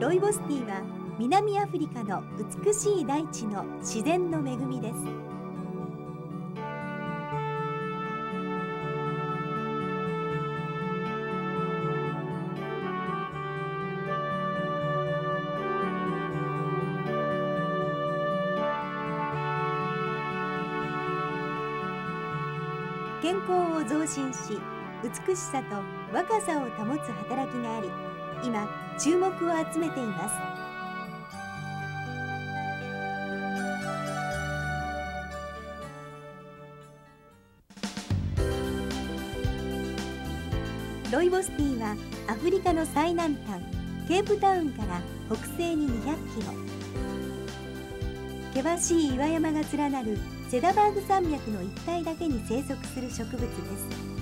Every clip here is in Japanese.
ロイボスティーは南アフリカの美しい大地の自然の恵みです。健康を増進し美しさと若さを保つ働きがあり今注目を集めています。ロイボスティはアフリカの最南端ケープタウンから北西に200キロ。険しい岩山が連なるセダバーグ山脈の一帯だけに生息する植物です。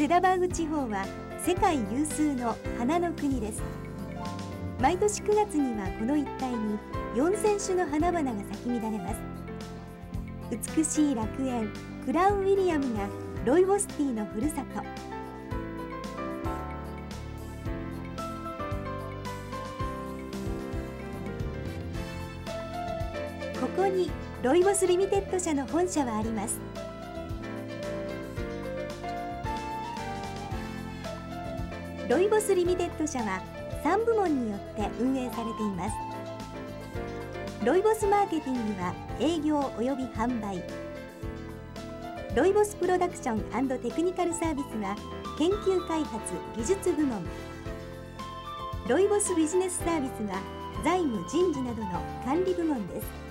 セダバーグ地方は世界有数の花の国です。毎年9月にはこの一帯に4000種の花々が咲き乱れます。美しい楽園クラウンウィリアムがロイボスティのふるさと。ここにロイボスリミテッド社の本社はあります。ロイボスリミテッド社は3部門によって運営されています。ロイボスマーケティングは営業及び販売。ロイボスプロダクションテクニカルサービスは研究開発技術部門。ロイボスビジネスサービスは財務人事などの管理部門です。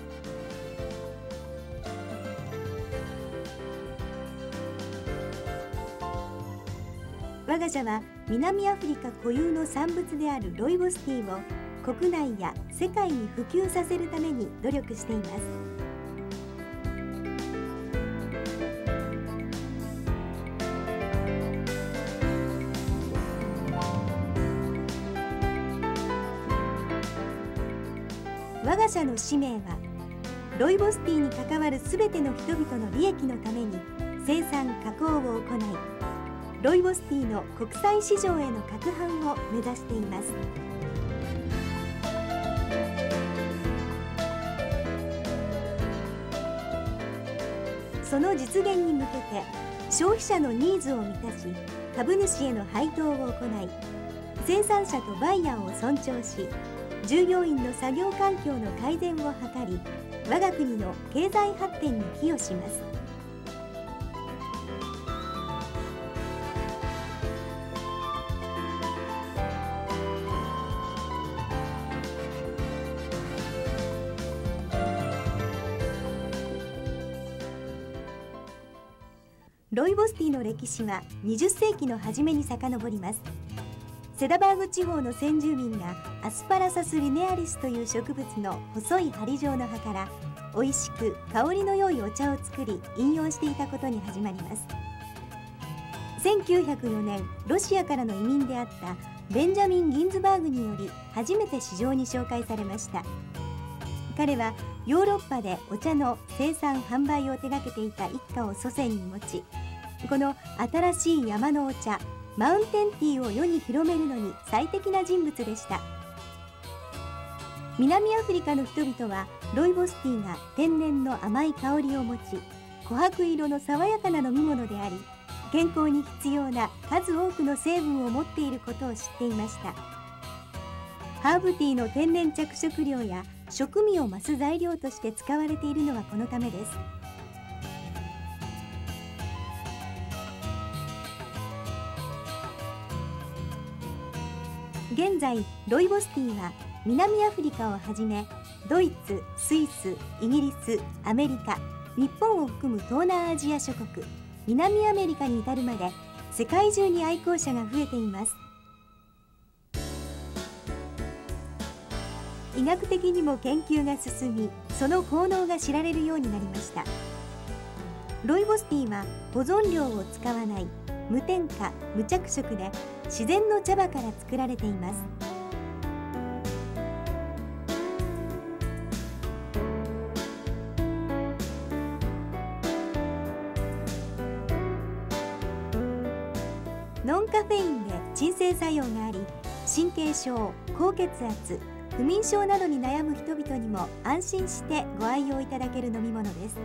我が社は南アフリカ固有の産物であるロイボスティーを国内や世界に普及させるために努力しています。我が社の使命はロイボスティーに関わるすべての人々の利益のために生産加工を行いロイボスティーの国際市場への拡販を目指しています。その実現に向けて消費者のニーズを満たし株主への配当を行い生産者とバイヤーを尊重し従業員の作業環境の改善を図り我が国の経済発展に寄与します。ロイボスティの歴史は20世紀の初めに遡ります。セダバーグ地方の先住民がアスパラサスリネアリスという植物の細い針状の葉から美味しく香りの良いお茶を作り飲用していたことに始まります。1904年ロシアからの移民であったベンジャミン・ギンズバーグにより初めて市場に紹介されました。彼はヨーロッパでお茶の生産販売を手掛けていた一家を祖先に持ちこの新しい山のお茶マウンテンティーを世に広めるのに最適な人物でした。南アフリカの人々はロイボスティーが天然の甘い香りを持ち琥珀色の爽やかな飲み物であり健康に必要な数多くの成分を持っていることを知っていました。ハーブティーの天然着色料や食味を増す材料として使われているのはこのためです。現在ロイボスティーは南アフリカをはじめドイツスイスイギリスアメリカ日本を含む東南アジア諸国南アメリカに至るまで世界中に愛好者が増えています。医学的にも研究が進みその効能が知られるようになりました。ロイボスティーは保存料を使わない無添加無着色で自然の茶葉から作られています。ノンカフェインで鎮静作用があり神経症高血圧不眠症などに悩む人々にも安心してご愛用いただける飲み物です。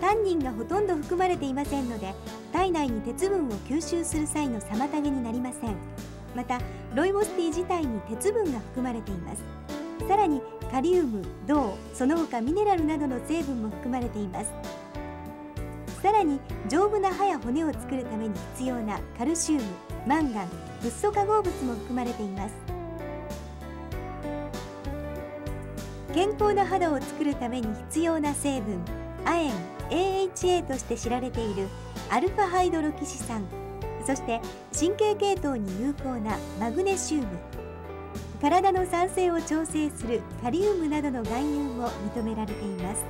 タンニンがほとんど含まれていませんので体内に鉄分を吸収する際の妨げになりません。またロイボスティー自体に鉄分が含まれています。さらにカリウム、銅、その他ミネラルなどの成分も含まれています。さらに丈夫な歯や骨を作るために必要なカルシウム、マンガン、フッ素化合物も含まれています。健康な肌を作るために必要な成分亜鉛 AHA として知られているアルファハイドロキシ酸そして神経系統に有効なマグネシウム。体の酸性を調整するカリウムなどの含有も認められています。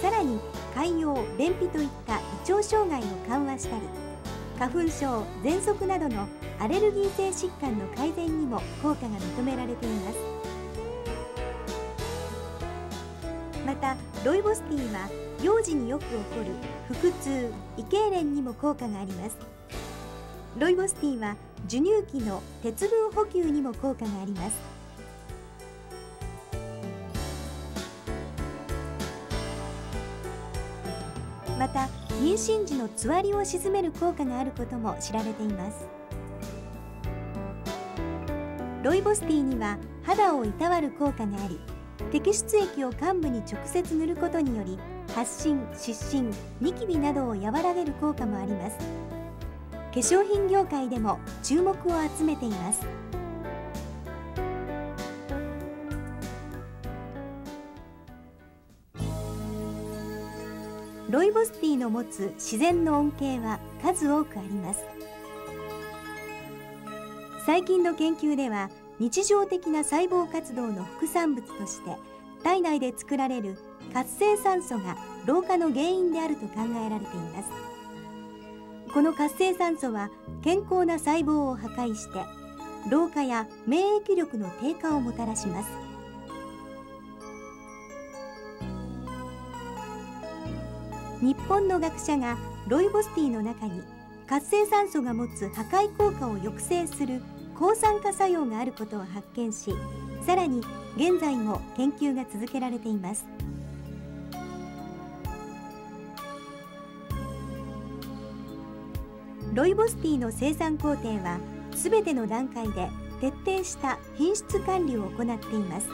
さらに潰瘍便秘といった胃腸障害を緩和したり花粉症喘息などのアレルギー性疾患の改善にも効果が認められています。またロイボスティーは幼児によく起こる腹痛胃痙攣にも効果があります。ロイボスティーは授乳期の鉄分補給にも効果があります。また妊娠時のつわりを鎮める効果があることも知られています。ロイボスティーには肌をいたわる効果があり摘出液を患部に直接塗ることにより発疹、湿疹、ニキビなどを和らげる効果もあります。化粧品業界でも注目を集めています。ロイボスティーの持つ自然の恩恵は数多くあります。最近の研究では日常的な細胞活動の副産物として体内で作られる活性酸素が老化の原因であると考えられています。この活性酸素は健康な細胞を破壊して老化や免疫力の低下をもたらします。日本の学者がロイボスティーの中に活性酸素が持つ破壊効果を抑制する抗酸化作用があることを発見しさらに現在も研究が続けられています。ロイボスティーの生産工程はすべての段階で徹底した品質管理を行っています。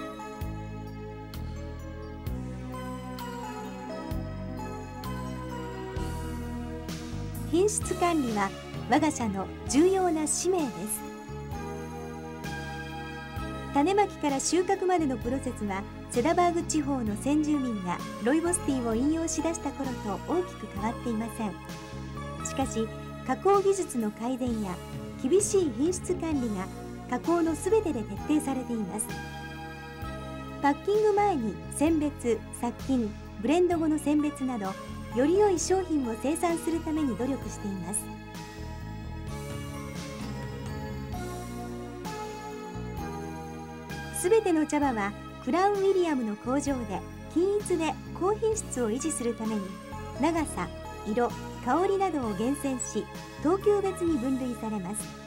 品質管理は我が社の重要な使命です。種まきから収穫までのプロセスはセダバーグ地方の先住民がロイボスティーを引用しだした頃と大きく変わっていません。しかし加工技術の改善や厳しい品質管理が加工のすべてで徹底されています。パッキング前に選別殺菌ブレンド後の選別などより良い商品を生産するために努力しています。すべての茶葉はクラウンウィリアムの工場で均一で高品質を維持するために長さ色香りなどを厳選し等級別に分類されます。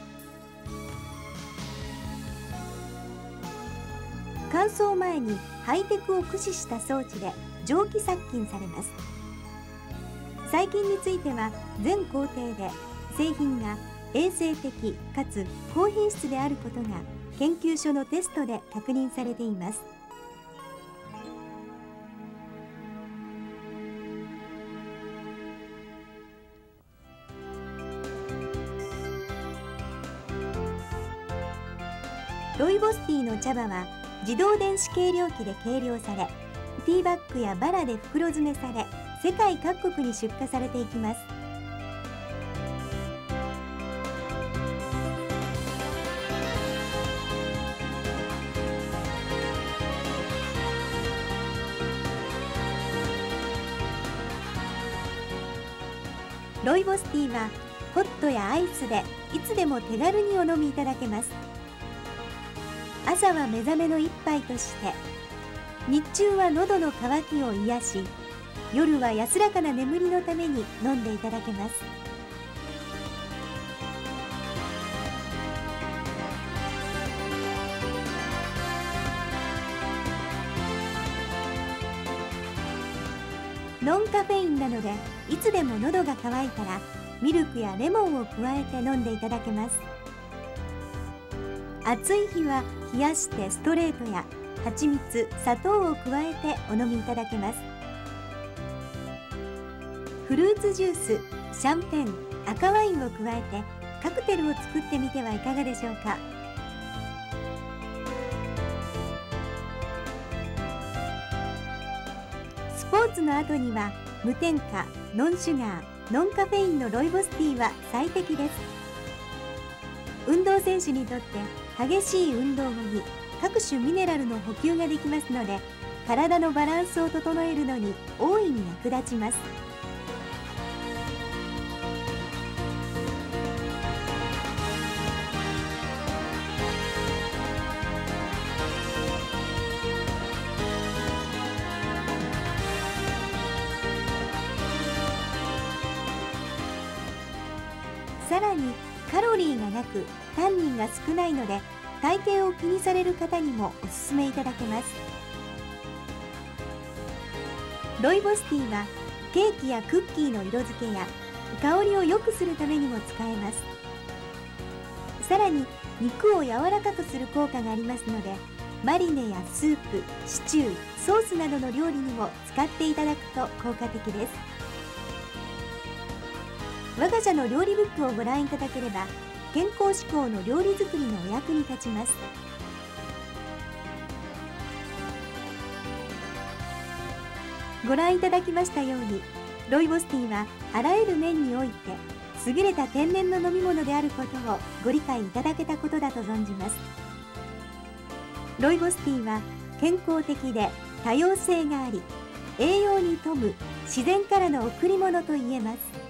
乾燥前にハイテクを駆使した装置で蒸気殺菌されます。細菌については全工程で製品が衛生的かつ高品質であることが研究所のテストで確認されています。ロイボスティーの茶葉は自動電子計量機で計量されティーバッグやバラで袋詰めされ世界各国に出荷されていきます。ロイボスティーはホットやアイスでいつでも手軽にお飲みいただけます。朝は目覚めの一杯として日中は喉の渇きを癒し夜は安らかな眠りのために飲んでいただけます。ノンカフェインなのでいつでも喉が渇いたらミルクやレモンを加えて飲んでいただけます。暑い日は冷やしてストレートや蜂蜜砂糖を加えてお飲みいただけます。フルーツジュースシャンペン赤ワインを加えてカクテルを作ってみてはいかがでしょうか。スポーツの後には無添加ノンシュガーノンカフェインのロイボスティーは最適です。運動選手にとって激しい運動後に各種ミネラルの補給ができますので体のバランスを整えるのに大いに役立ちます。さらにカロリーがなくタンニンが少ないので体型を気にされる方にもおすすめいただけます。ロイボスティーはケーキやクッキーの色付けや香りを良くするためにも使えます。さらに肉を柔らかくする効果がありますのでマリネやスープシチューソースなどの料理にも使っていただくと効果的です。我が社の料理ブックをご覧いただければ健康志向の料理作りのお役に立ちます。ご覧いただきましたようにロイボスティーはあらゆる面において優れた天然の飲み物であることをご理解いただけたことだと存じます。ロイボスティーは健康的で多様性があり栄養に富む自然からの贈り物といえます。